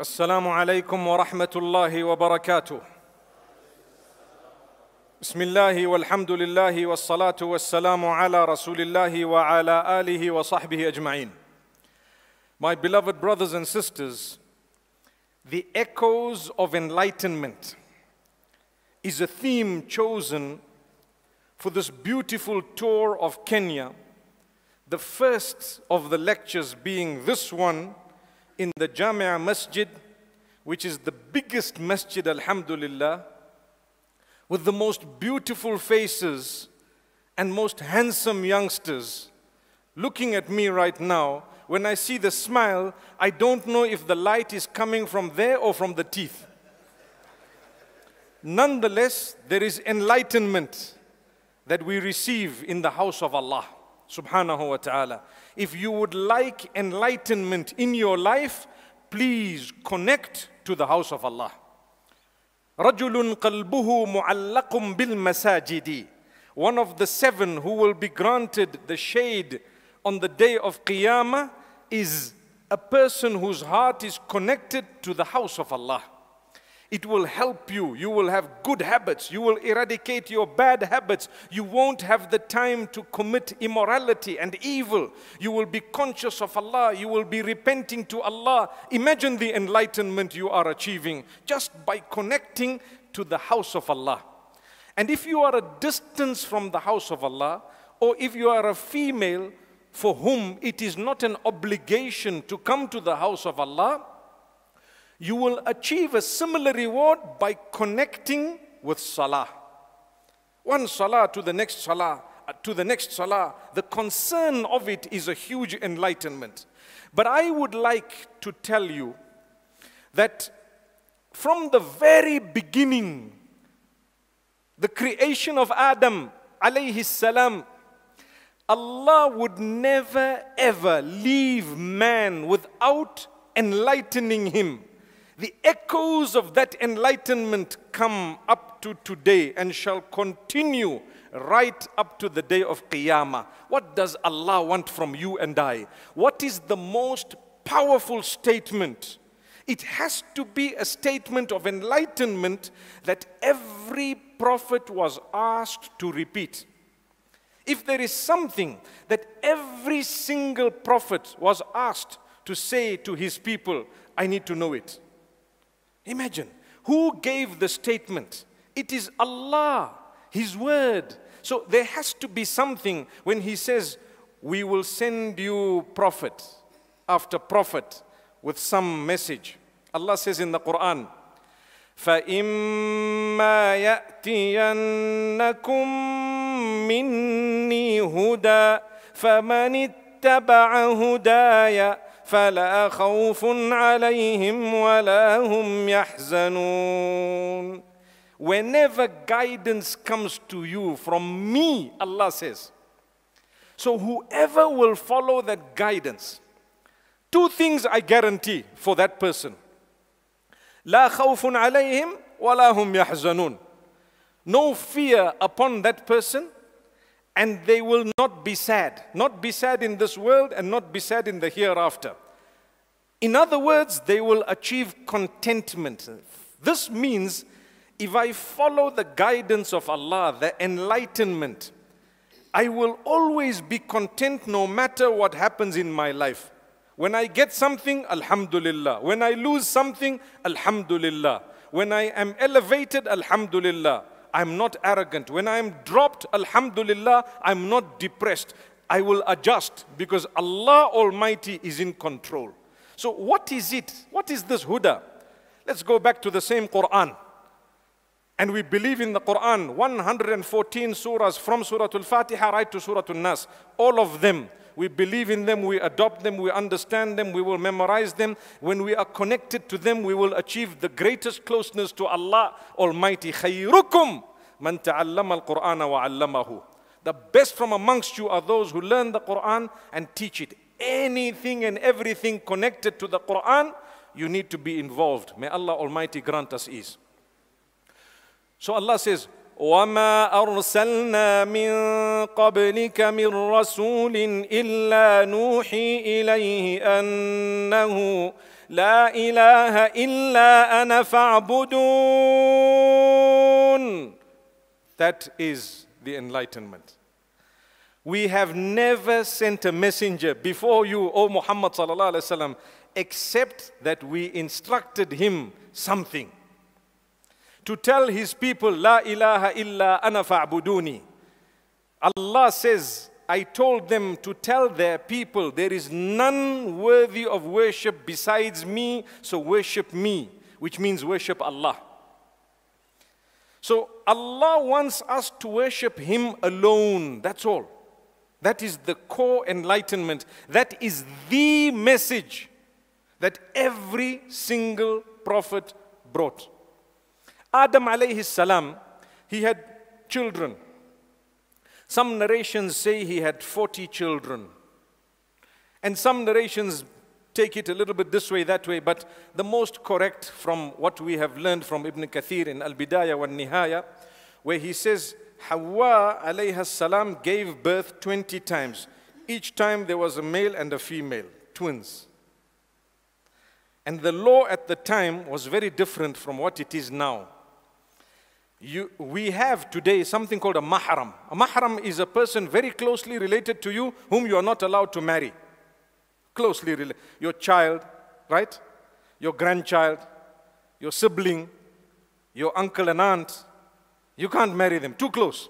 السلام عليكم ورحمة الله وبركاته. بسم الله والحمد لله والصلاة والسلام على رسول الله وعلى آله وصحبه أجمعين. My beloved brothers and sisters, the echoes of enlightenment is a theme chosen for this beautiful tour of Kenya, the first of the lectures being this one in the Jamia Masjid, which is the biggest masjid, Alhamdulillah, with the most beautiful faces and most handsome youngsters looking at me right now. When I see the smile, I don't know if the light is coming from there or from the teeth. Nonetheless, there is enlightenment that we receive in the house of Allah subhanahu wa ta'ala. If you would like enlightenment in your life, please connect to the house of Allah. رجل قلبه معلق بالمساجد One of the seven who will be granted the shade on the day of Qiyamah is a person whose heart is connected to the house of Allah. It will help you. You will have good habits. You will eradicate your bad habits. You won't have the time to commit immorality and evil. You will be conscious of Allah. You will be repenting to Allah. Imagine the enlightenment you are achieving just by connecting to the house of Allah. And if you are a distance from the house of Allah, or if you are a female for whom it is not an obligation to come to the house of Allah, you will achieve a similar reward by connecting with salah. One salah to the next salah, uh, to the next salah. The concern of it is a huge enlightenment. But I would like to tell you that from the very beginning, the creation of Adam, alayhi salam, Allah would never ever leave man without enlightening him. The echoes of that enlightenment come up to today and shall continue right up to the day of Qiyamah. What does Allah want from you and I? What is the most powerful statement? It has to be a statement of enlightenment that every prophet was asked to repeat. If there is something that every single prophet was asked to say to his people, I need to know it. Imagine who gave the statement? It is Allah, His word. So there has to be something when He says, We will send you prophet after prophet with some message. Allah says in the Quran, فإما يأتينكم مني هدى فمن اتبع هدايا فلا خوف عليهم ولا هم يحزنون Whenever guidance comes to you from me, Allah says. So whoever will follow that guidance, two things I guarantee for that person. لا خوف عليهم ولا هم يحزنون. No fear upon that person and they will not be sad. Not be sad in this world and not be sad in the hereafter. In other words, they will achieve contentment. This means if I follow the guidance of Allah, the enlightenment, I will always be content no matter what happens in my life. When I get something, Alhamdulillah. When I lose something, Alhamdulillah. When I am elevated, Alhamdulillah. I'm not arrogant. When I'm dropped, Alhamdulillah, I'm not depressed. I will adjust because Allah Almighty is in control. So, what is it? What is this huda? Let's go back to the same Quran. And we believe in the Quran, 114 surahs from Surah Al Fatiha right to Surah Al Nas. All of them We believe in them, we adopt them, we understand them, we will memorize them. When we are connected to them, we will achieve the greatest closeness to Allah Almighty. خيركم من تعلم القرآن وعلمه. The best from amongst you are those who learn the Quran and teach it. Anything and everything connected to the Quran, you need to be involved. May Allah Almighty grant us ease. So Allah says, وما أرسلنا من قبلك من رسول إلا نوحي إليه أنه لا إله إلا أنا فاعبدون That is the enlightenment. We have never sent a messenger before you, O Muhammad sallallahu alaihi wasallam, except that we instructed him something. To tell his people, La ilaha illa ana fa'buduni. Allah says, I told them to tell their people, there is none worthy of worship besides me, so worship me, which means worship Allah. So Allah wants us to worship Him alone, that's all. That is the core enlightenment. That is the message that every single prophet brought. Adam alayhi salam, he had children. Some narrations say he had 40 children. And some narrations take it a little bit this way, that way, but the most correct from what we have learned from Ibn Kathir in Al Bidayah wa Nihaya, where he says Hawa alayhi salam gave birth 20 times. Each time there was a male and a female, twins. And the law at the time was very different from what it is now. You, we have today something called a mahram. A mahram is a person very closely related to you whom you are not allowed to marry. Closely related. Your child, right? Your grandchild, your sibling, your uncle and aunt, you can't marry them, too close.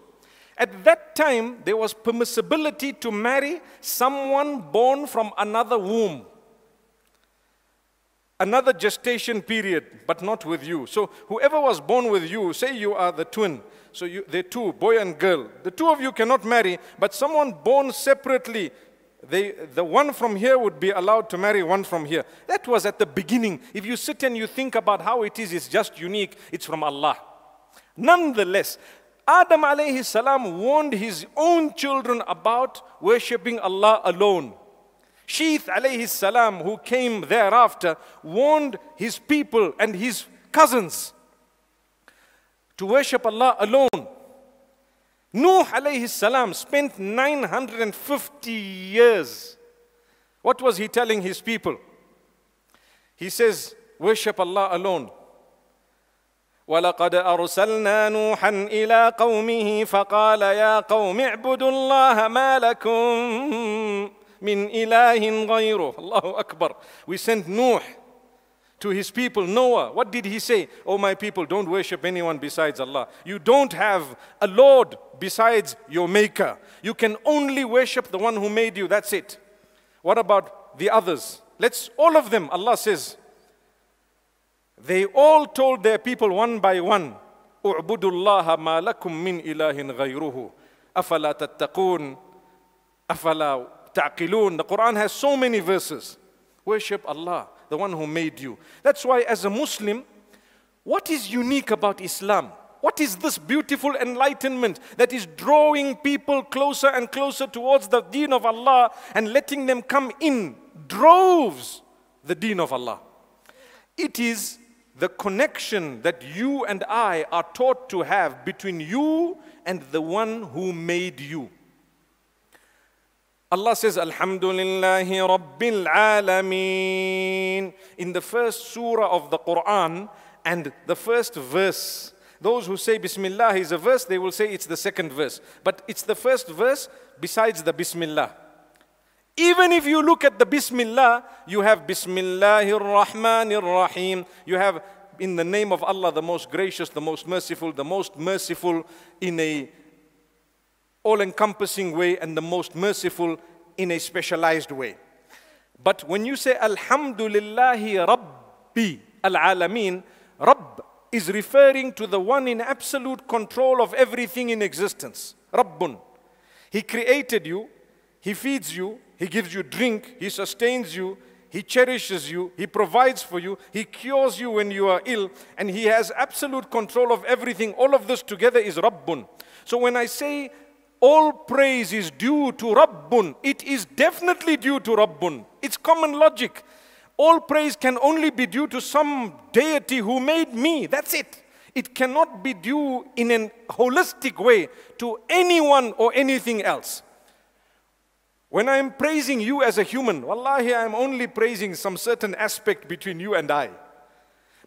At that time, there was permissibility to marry someone born from another womb. Another gestation period, but not with you. So whoever was born with you, say you are the twin. So you, they're two, boy and girl. The two of you cannot marry, but someone born separately, they, the one from here would be allowed to marry one from here. That was at the beginning. If you sit and you think about how it is, it's just unique. It's from Allah. Nonetheless, Adam alayhi salam warned his own children about worshipping Allah alone. Sheeth alayhi salam, who came thereafter, warned his people and his cousins to worship Allah alone. Nuh alayhi salam spent 950 years. What was he telling his people? He says, worship Allah alone. ولقد أرسلنا نوحا إلى قومه فقال يا قوم اعبدوا الله ما لكم من إله غيره الله أكبر We sent Nuh to his people, Noah. What did he say? Oh, my people, don't worship anyone besides Allah. You don't have a Lord besides your Maker. You can only worship the one who made you. That's it. What about the others? Let's, all of them, Allah says, they all told their people one by one, اعبدوا الله ما لكم من إله غيره أفلا تتقون أفلا ta'qilun. The Quran has so many verses. Worship Allah, the one who made you. That's why, as a Muslim, what is unique about Islam? What is this beautiful enlightenment that is drawing people closer and closer towards the deen of Allah and letting them come in droves the deen of Allah? It is the connection that you and I are taught to have between you and the one who made you. Allah says, Alhamdulillahi Rabbil Alameen. In the first surah of the Quran and the first verse, those who say Bismillah is a verse, they will say it's the second verse. But it's the first verse besides the Bismillah. Even if you look at the Bismillah, you have Bismillahir Rahmanir Rahim. You have in the name of Allah, the most gracious, the most merciful, the most merciful in a all-encompassing way and the most merciful in a specialized way. But when you say Alhamdulillahi Rabbi Al-Alameen, Rabb is referring to the one in absolute control of everything in existence. Rabbun. He created you, He feeds you, he gives you drink, He sustains you, He cherishes you, He provides for you, He cures you when you are ill, and He has absolute control of everything. All of this together is Rabbun. So when I say all praise is due to Rabbun, it is definitely due to Rabbun. It's common logic. All praise can only be due to some deity who made me. That's it. It cannot be due in a holistic way to anyone or anything else. When I am praising you as a human, wallahi, I am only praising some certain aspect between you and I.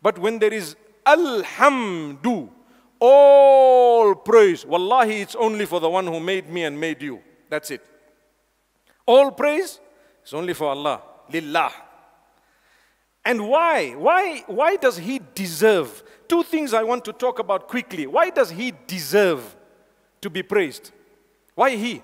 But when there is alhamdu, all praise, wallahi, it's only for the one who made me and made you. That's it. All praise is only for Allah, lillah. And why? Why, why does he deserve? Two things I want to talk about quickly. Why does he deserve to be praised? Why he?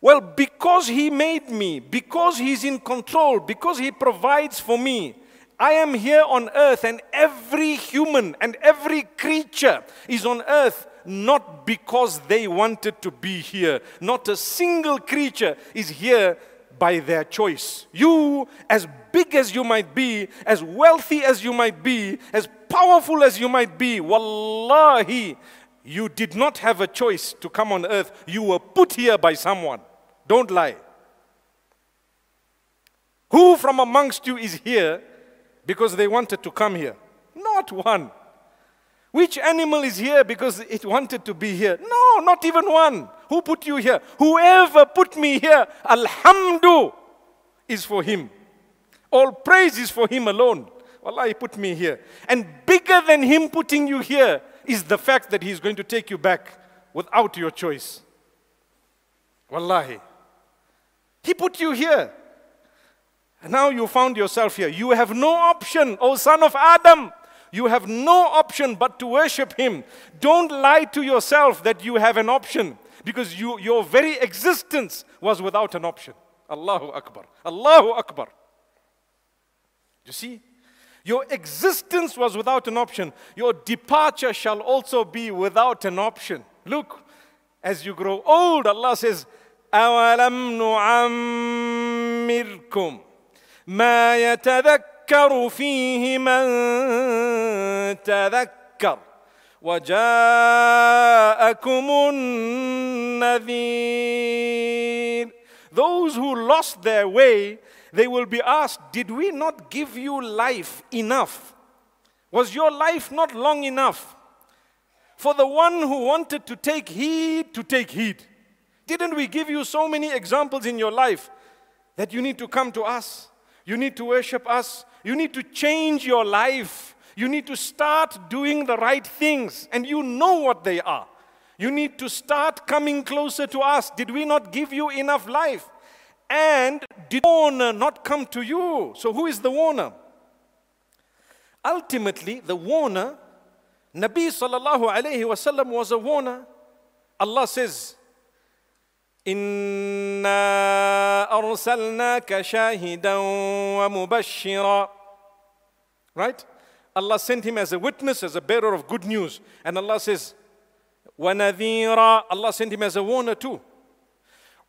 Well, because He made me, because He's in control, because He provides for me. I am here on earth, and every human and every creature is on earth not because they wanted to be here. Not a single creature is here by their choice. You, as big as you might be, as wealthy as you might be, as powerful as you might be, wallahi, you did not have a choice to come on earth. You were put here by someone. Don't lie. Who from amongst you is here because they wanted to come here? Not one. Which animal is here because it wanted to be here? No, not even one. Who put you here? Whoever put me here, Alhamdu, is for him. All praise is for him alone. Allah, he put me here. And bigger than him putting you here is the fact that he's going to take you back without your choice. Wallahi. He put you here. And now you found yourself here. You have no option, O son of Adam. You have no option but to worship Him. Don't lie to yourself that you have an option because you, your very existence was without an option. Allahu Akbar. Allahu Akbar. You see? Your existence was without an option. Your departure shall also be without an option. Look, as you grow old, Allah says, أولم نعمركم ما يتذكر فيه من تذكر وجاءكم النذير Those who lost their way, they will be asked, Did we not give you life enough? Was your life not long enough? For the one who wanted to take heed, to take heed. Didn't we give you so many examples in your life that you need to come to us? You need to worship us. You need to change your life. You need to start doing the right things, and you know what they are. You need to start coming closer to us. Did we not give you enough life? And did the warner not come to you? So, who is the warner? Ultimately, the warner, Nabi sallallahu alayhi wasallam was a warner. Allah says, إنا أرسلناك شاهدا ومبشرا Right? Allah sent him as a witness, as a bearer of good news. And Allah says, وَنَذِيرًا Allah sent him as a warner too.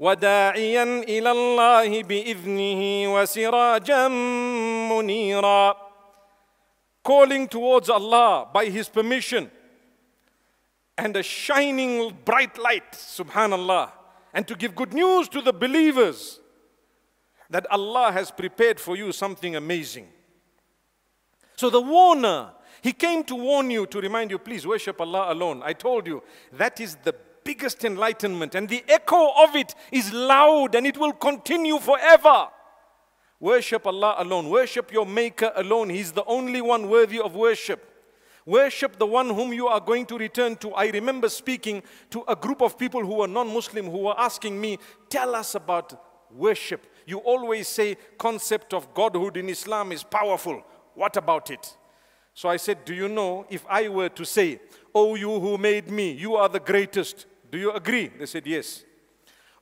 وَدَاعِيًا إِلَى اللَّهِ بِإِذْنِهِ وَسِرَاجًا مُنِيرًا Calling towards Allah by His permission. And a shining bright light, subhanallah and to give good news to the believers that Allah has prepared for you something amazing. So the warner, he came to warn you, to remind you, please worship Allah alone. I told you, that is the biggest enlightenment, and the echo of it is loud and it will continue forever. Worship Allah alone. Worship your Maker alone. He's the only one worthy of worship. Worship the one whom you are going to return to. I remember speaking to a group of people who were non Muslim who were asking me, Tell us about worship. You always say, concept of Godhood in Islam is powerful. What about it? So I said, Do you know if I were to say, Oh, you who made me, you are the greatest, do you agree? They said, Yes.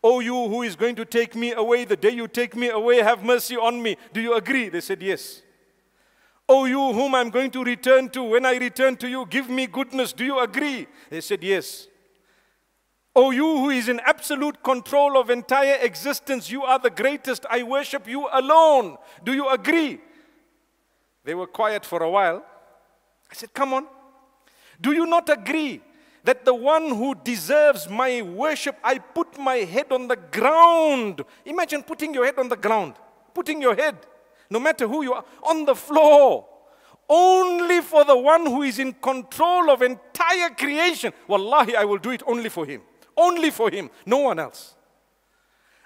Oh, you who is going to take me away, the day you take me away, have mercy on me. Do you agree? They said, Yes. Oh, you whom I'm going to return to, when I return to you, give me goodness. Do you agree? They said, Yes. Oh, you who is in absolute control of entire existence, you are the greatest. I worship you alone. Do you agree? They were quiet for a while. I said, Come on. Do you not agree that the one who deserves my worship, I put my head on the ground? Imagine putting your head on the ground, putting your head no matter who you are, on the floor. only for the one who is in control of entire creation. Wallahi, I will do it only for him. Only for him, no one else.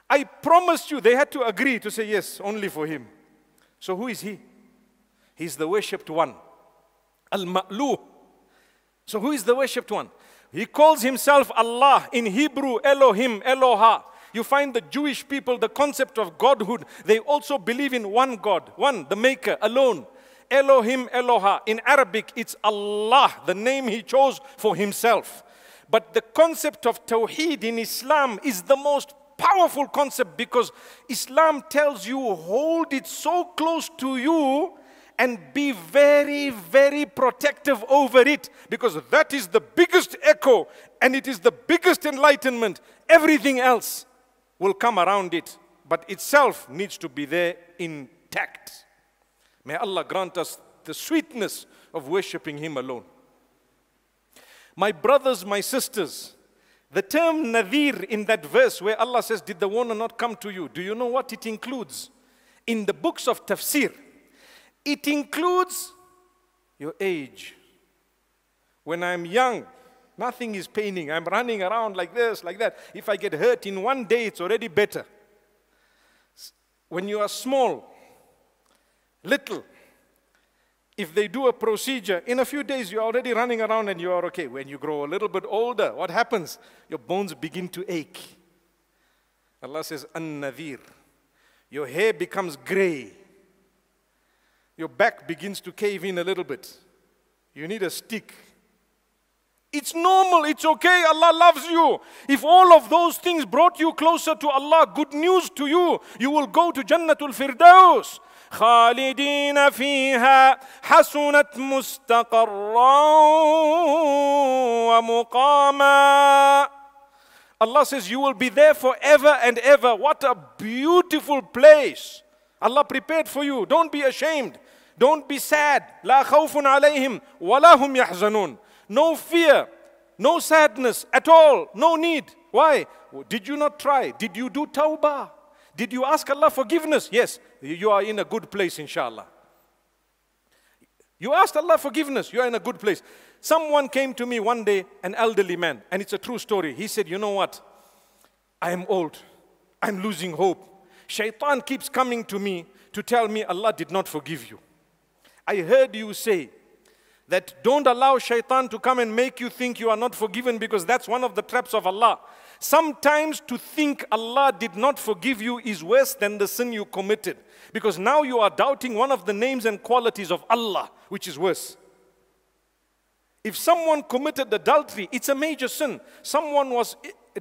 I promised you, they had to agree to say yes, only for him. So who is he? He's the worshipped one. Al Ma'lu. So who is the worshipped one? He calls himself Allah in Hebrew, Elohim, Eloha. You find the Jewish people, the concept of Godhood, they also believe in one God, one, the Maker, alone. Elohim, Eloha. In Arabic, it's Allah, the name He chose for Himself. But the concept of Tawheed in Islam is the most powerful concept because Islam tells you hold it so close to you and be very, very protective over it because that is the biggest echo and it is the biggest enlightenment. Everything else will come around it, but itself needs to be there intact. May Allah grant us the sweetness of worshipping Him alone. My brothers, my sisters, the term Nadir in that verse where Allah says, Did the warner not come to you? Do you know what it includes? In the books of tafsir, it includes your age. When I'm young, nothing is paining. I'm running around like this, like that. If I get hurt in one day, it's already better. When you are small, little, if they do a procedure, in a few days you're already running around and you are okay. When you grow a little bit older, what happens? Your bones begin to ache. Allah says, An Nadir. Your hair becomes gray. Your back begins to cave in a little bit. You need a stick. It's normal, it's okay, Allah loves you. If all of those things brought you closer to Allah, good news to you, you will go to Jannatul Firdaus. خالدين فيها حسنت مستقرا ومقاما Allah says you will be there forever and ever. What a beautiful place. Allah prepared for you. Don't be ashamed. Don't be sad. لا خوف عليهم ولا هم يحزنون. No fear, no sadness at all, no need. Why? Did you not try? Did you do tawbah? Did you ask Allah forgiveness? Yes, you are in a good place, inshallah. You asked Allah forgiveness, you are in a good place. Someone came to me one day, an elderly man, and it's a true story. He said, You know what? I am old, I'm losing hope. Shaitan keeps coming to me to tell me Allah did not forgive you. I heard you say that don't allow shaitan to come and make you think you are not forgiven because that's one of the traps of Allah. Sometimes to think Allah did not forgive you is worse than the sin you committed because now you are doubting one of the names and qualities of Allah, which is worse. If someone committed adultery, it's a major sin. Someone was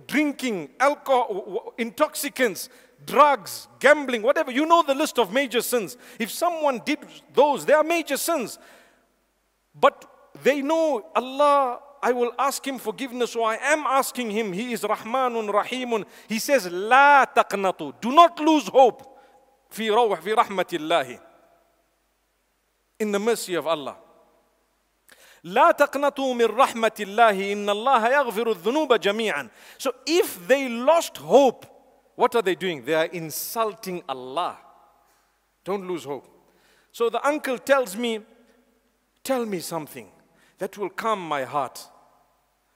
drinking alcohol, intoxicants, drugs, gambling, whatever. You know the list of major sins. If someone did those, they are major sins. But they know Allah, I will ask Him forgiveness, so I am asking Him. He is Rahmanun Rahimun. He says, La taqnatu. Do not lose hope. في روح في رحمة الله in the mercy of Allah لا تقنطوا من رحمة الله إن الله يغفر الذنوب جميعا so if they lost hope what are they doing they are insulting Allah don't lose hope so the uncle tells me tell me something that will calm my heart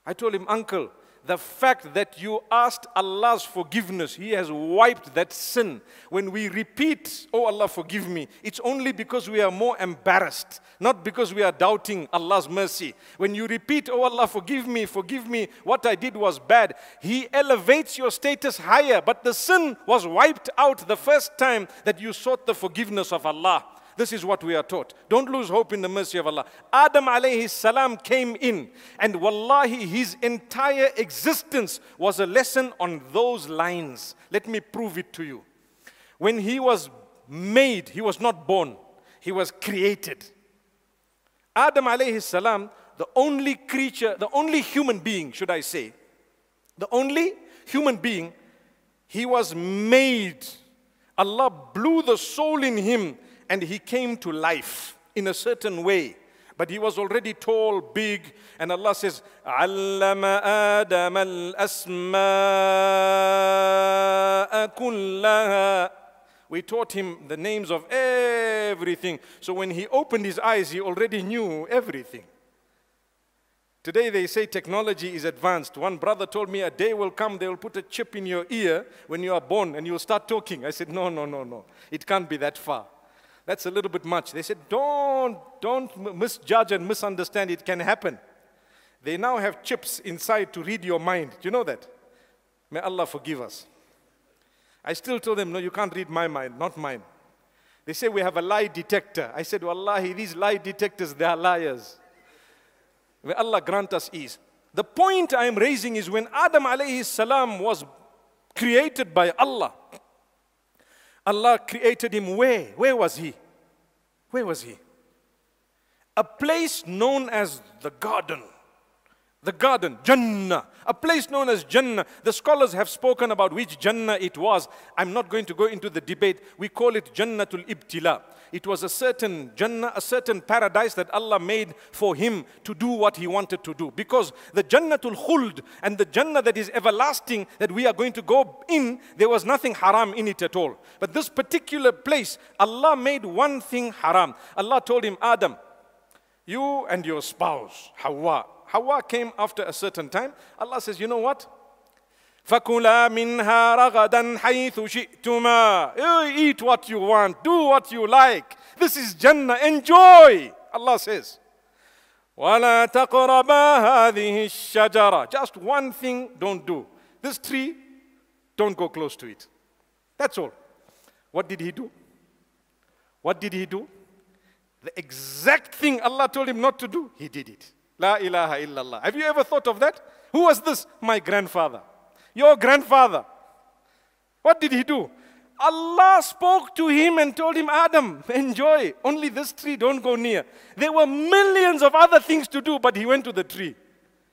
I told him uncle the fact that you asked Allah's forgiveness, He has wiped that sin. When we repeat, Oh Allah, forgive me, it's only because we are more embarrassed, not because we are doubting Allah's mercy. When you repeat, Oh Allah, forgive me, forgive me, what I did was bad, He elevates your status higher. But the sin was wiped out the first time that you sought the forgiveness of Allah. This is what we are taught. Don't lose hope in the mercy of Allah. Adam alayhi salam came in, and wallahi, his entire existence was a lesson on those lines. Let me prove it to you. When he was made, he was not born, he was created. Adam alayhi salam, the only creature, the only human being, should I say, the only human being, he was made. Allah blew the soul in him and he came to life in a certain way. But he was already tall, big, and Allah says, علم آدم الأسماء كلها We taught him the names of everything. So when he opened his eyes, he already knew everything. Today they say technology is advanced. One brother told me a day will come, they will put a chip in your ear when you are born and you'll start talking. I said, no, no, no, no. It can't be that far. That's a little bit much. They said, don't, don't misjudge and misunderstand. It can happen. They now have chips inside to read your mind. Do you know that? May Allah forgive us. I still told them, no, you can't read my mind, not mine. They say we have a lie detector. I said, Wallahi, these lie detectors, they are liars. May Allah grant us ease. The point I am raising is when Adam alayhi salam was created by Allah, Allah created him where? Where was he? Where was he? A place known as the garden. The garden, Jannah, a place known as Jannah. The scholars have spoken about which Jannah it was. I'm not going to go into the debate. We call it Jannatul Ibtila. It was a certain Jannah, a certain paradise that Allah made for him to do what he wanted to do. Because the Jannatul Khuld and the Jannah that is everlasting that we are going to go in, there was nothing haram in it at all. But this particular place, Allah made one thing haram. Allah told him, Adam, you and your spouse, Hawa, Hawa came after a certain time. Allah says, you know what? فَكُلَا مِنْهَا رَغَدًا حَيْثُ شِئْتُمَا Eat what you want. Do what you like. This is Jannah. Enjoy. Allah says. وَلَا تَقْرَبَا هَذِهِ الشَّجَرَةِ Just one thing don't do. This tree, don't go close to it. That's all. What did he do? What did he do? The exact thing Allah told him not to do, he did it. La ilaha illallah. Have you ever thought of that? Who was this? My grandfather. Your grandfather. What did he do? Allah spoke to him and told him, Adam, enjoy. Only this tree, don't go near. There were millions of other things to do, but he went to the tree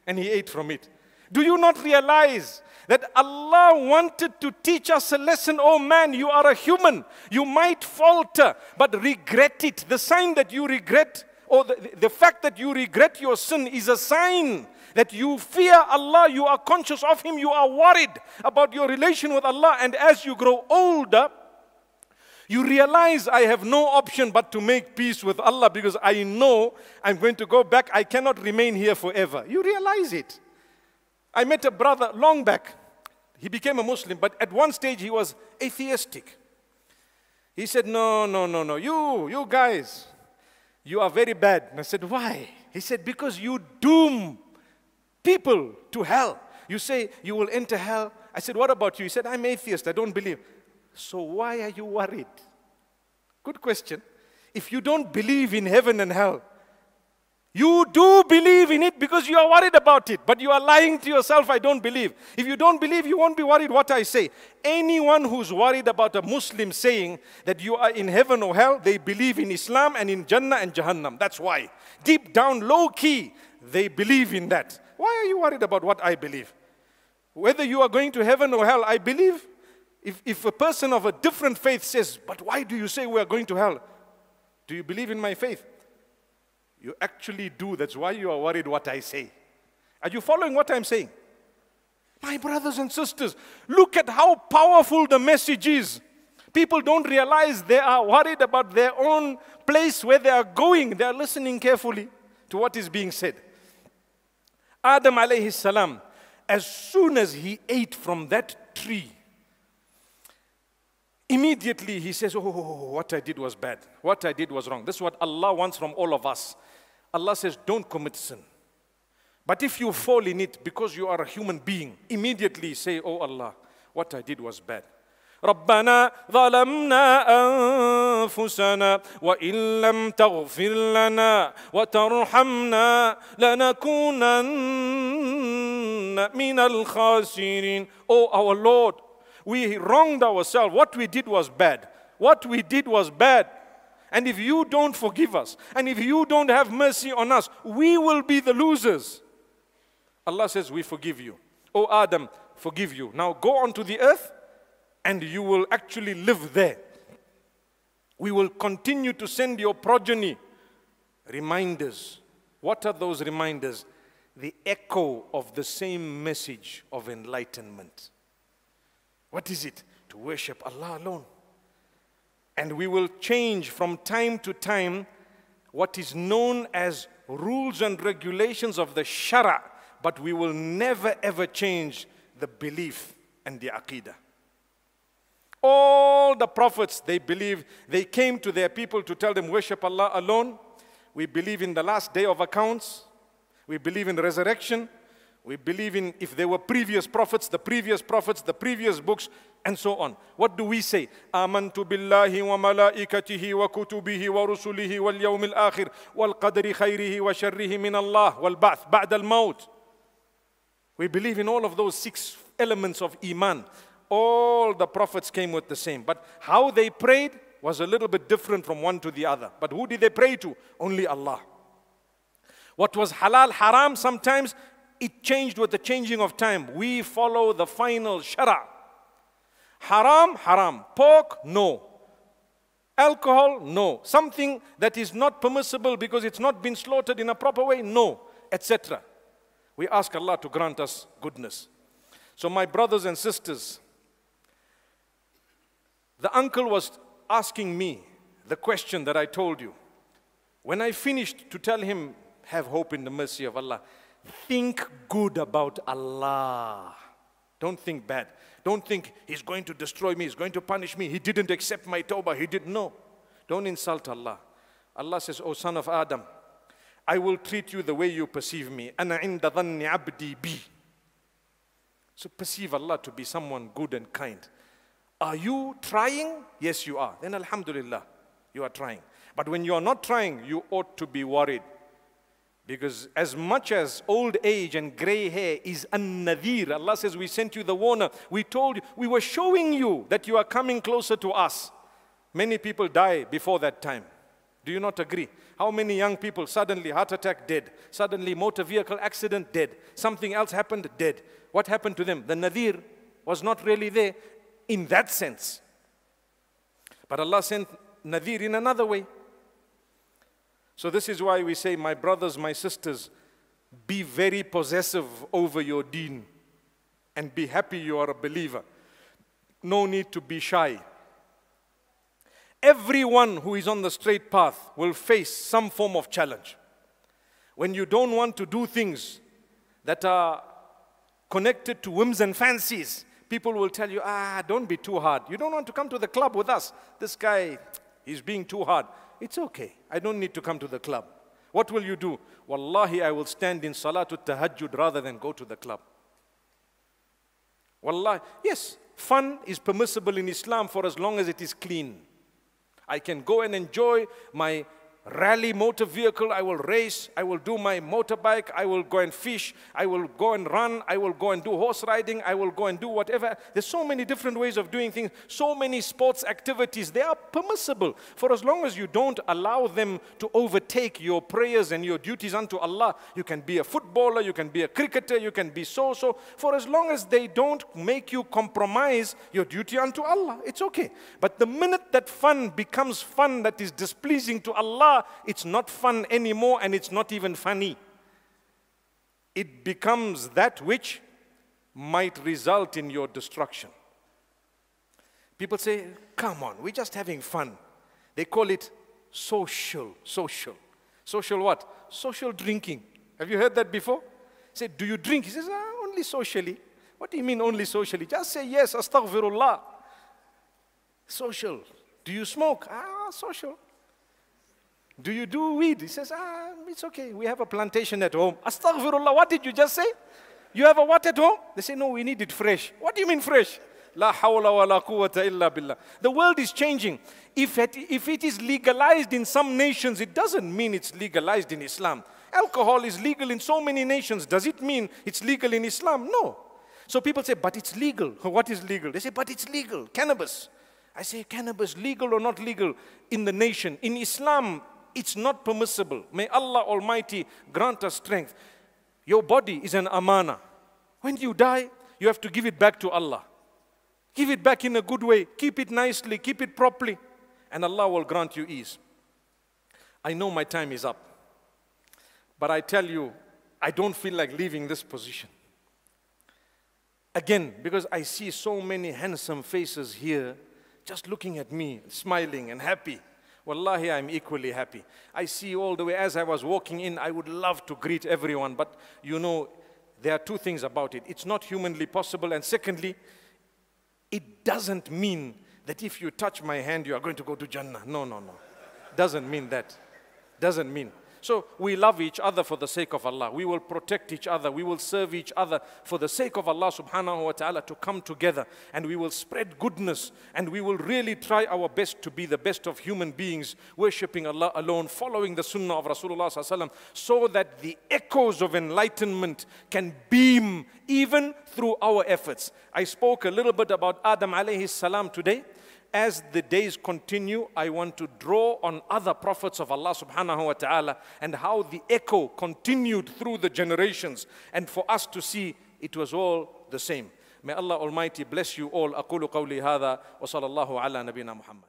and he ate from it. Do you not realize that Allah wanted to teach us a lesson? Oh man, you are a human. You might falter, but regret it. The sign that you regret or the, the fact that you regret your sin is a sign that you fear Allah, you are conscious of Him, you are worried about your relation with Allah, and as you grow older, you realize I have no option but to make peace with Allah because I know I'm going to go back, I cannot remain here forever. You realize it. I met a brother long back. He became a Muslim, but at one stage he was atheistic. He said, No, no, no, no. You, you guys, you are very bad. And I said, Why? He said, Because you doom people to hell. You say you will enter hell. I said, What about you? He said, I'm atheist. I don't believe. So why are you worried? Good question. If you don't believe in heaven and hell, you do believe in it because you are worried about it, but you are lying to yourself, I don't believe. If you don't believe, you won't be worried what I say. Anyone who's worried about a Muslim saying that you are in heaven or hell, they believe in Islam and in Jannah and Jahannam. That's why. Deep down, low key, they believe in that. Why are you worried about what I believe? Whether you are going to heaven or hell, I believe. If, if a person of a different faith says, But why do you say we are going to hell? Do you believe in my faith? You actually do. That's why you are worried what I say. Are you following what I'm saying? My brothers and sisters, look at how powerful the message is. People don't realize they are worried about their own place where they are going. They are listening carefully to what is being said. Adam alayhi salam, as soon as he ate from that tree, immediately he says, Oh, what I did was bad. What I did was wrong. This is what Allah wants from all of us. Allah says, don't commit sin. But if you fall in it because you are a human being, immediately say, Oh Allah, what I did was bad. ربنا ظلمنا أنفسنا وإن لم تغفر لنا وترحمنا لنكونن من الخاسرين Oh our Lord, we wronged ourselves. What we did was bad. What we did was bad. And if you don't forgive us, and if you don't have mercy on us, we will be the losers. Allah says, We forgive you. Oh, Adam, forgive you. Now go onto the earth, and you will actually live there. We will continue to send your progeny reminders. What are those reminders? The echo of the same message of enlightenment. What is it? To worship Allah alone And we will change from time to time what is known as rules and regulations of the Shara, but we will never ever change the belief and the Aqidah. All the prophets, they believe, they came to their people to tell them, worship Allah alone. We believe in the last day of accounts. We believe in resurrection. We believe in if there were previous prophets, the previous prophets, the previous books, and so on. What do we say? آمنت بالله وملائكته وكتبه ورسله واليوم الآخر والقدر خيره وشره من الله والبعث بعد الموت. We believe in all of those six elements of Iman. All the prophets came with the same. But how they prayed was a little bit different from one to the other. But who did they pray to? Only Allah. What was halal, haram, sometimes it changed with the changing of time. We follow the final shara. Haram, haram. Pork, no. Alcohol, no. Something that is not permissible because it's not been slaughtered in a proper way, no. Etc. We ask Allah to grant us goodness. So, my brothers and sisters, the uncle was asking me the question that I told you. When I finished to tell him, have hope in the mercy of Allah, Think good about Allah. Don't think bad. Don't think he's going to destroy me, he's going to punish me. He didn't accept my tawbah. He didn't know. Don't insult Allah. Allah says, O son of Adam, I will treat you the way you perceive me. Ana abdi bi. So perceive Allah to be someone good and kind. Are you trying? Yes, you are. Then Alhamdulillah, you are trying. But when you are not trying, you ought to be worried. Because as much as old age and gray hair is an nadir, Allah says, We sent you the warner. We told you, we were showing you that you are coming closer to us. Many people die before that time. Do you not agree? How many young people suddenly heart attack dead, suddenly motor vehicle accident dead, something else happened dead. What happened to them? The nadir was not really there in that sense. But Allah sent nadir in another way. So this is why we say, my brothers, my sisters, be very possessive over your deen and be happy you are a believer. No need to be shy. Everyone who is on the straight path will face some form of challenge. When you don't want to do things that are connected to whims and fancies, people will tell you, ah, don't be too hard. You don't want to come to the club with us. This guy, he's being too hard. It's okay. I don't need to come to the club. What will you do? Wallahi, I will stand in Salatul Tahajjud rather than go to the club. Wallahi, yes, fun is permissible in Islam for as long as it is clean. I can go and enjoy my rally motor vehicle, I will race, I will do my motorbike, I will go and fish, I will go and run, I will go and do horse riding, I will go and do whatever. There's so many different ways of doing things, so many sports activities. They are permissible for as long as you don't allow them to overtake your prayers and your duties unto Allah. You can be a footballer, you can be a cricketer, you can be so so. For as long as they don't make you compromise your duty unto Allah, it's okay. But the minute that fun becomes fun that is displeasing to Allah, it's not fun anymore and it's not even funny. It becomes that which might result in your destruction. People say, come on, we're just having fun. They call it social, social. Social what? Social drinking. Have you heard that before? Say, do you drink? He says, ah, only socially. What do you mean only socially? Just say yes, astaghfirullah. Social. Do you smoke? Ah, social. Do you do weed? He says, ah, it's okay. We have a plantation at home. Astaghfirullah, what did you just say? You have a what at home? They say, no, we need it fresh. What do you mean fresh? La hawla wa la quwwata illa billah. The world is changing. If it, if it is legalized in some nations, it doesn't mean it's legalized in Islam. Alcohol is legal in so many nations. Does it mean it's legal in Islam? No. So people say, but it's legal. What is legal? They say, but it's legal. Cannabis. I say, cannabis, legal or not legal in the nation. In Islam, it's not permissible. May Allah Almighty grant us strength. Your body is an amana. When you die, you have to give it back to Allah. Give it back in a good way. Keep it nicely. Keep it properly. And Allah will grant you ease. I know my time is up. But I tell you, I don't feel like leaving this position. Again, because I see so many handsome faces here just looking at me, smiling and happy. Wallahi, I'm equally happy. I see all the way as I was walking in, I would love to greet everyone, but you know, there are two things about it. It's not humanly possible, and secondly, it doesn't mean that if you touch my hand, you are going to go to Jannah. No, no, no. Doesn't mean that. Doesn't mean. So we love each other for the sake of Allah. We will protect each other. We will serve each other for the sake of Allah subhanahu wa ta'ala to come together and we will spread goodness and we will really try our best to be the best of human beings, worshipping Allah alone, following the sunnah of Rasulullah so that the echoes of enlightenment can beam even through our efforts. I spoke a little bit about Adam alayhi salam today as the days continue, I want to draw on other prophets of Allah subhanahu wa ta'ala and how the echo continued through the generations and for us to see it was all the same. May Allah Almighty bless you all. أقول قولي هذا وصلى الله على نبينا محمد